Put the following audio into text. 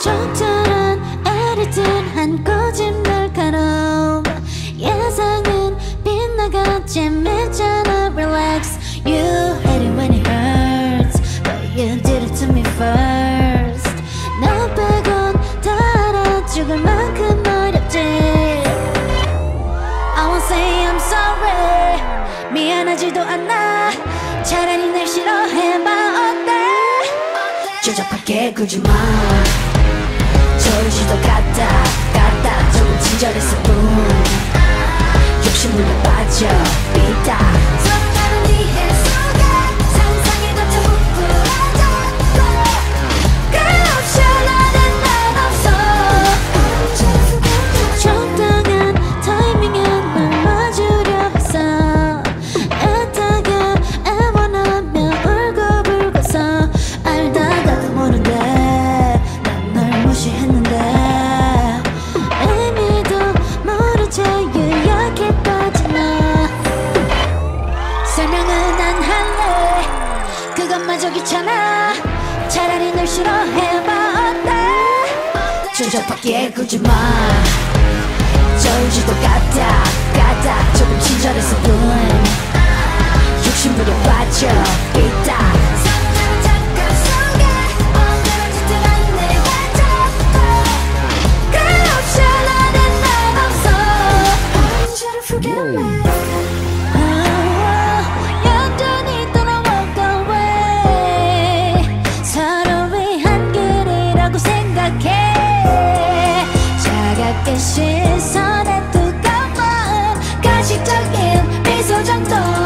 적절한 에리틀한 거짓말처럼 예상은 빗나가지 않잖아 Relax You hate it when it hurts But you did it to me first 너 빼곤 다 알아 죽을 만큼 어렵지 I won't say I'm sorry 미안하지도 않아 차라리 굴지마. 저러지도 갔다 갔다. 조금 친절했을 뿐 귀찮아. 차라리 널 싫어해봐. 어때? 조잡하게 굴지마. 저러지도 갔다 갔다. 조금 친절했을 뿐. 욕심물에 빠져. 삐딱 서로 시선에 뜨거운 가식적인 미소 정도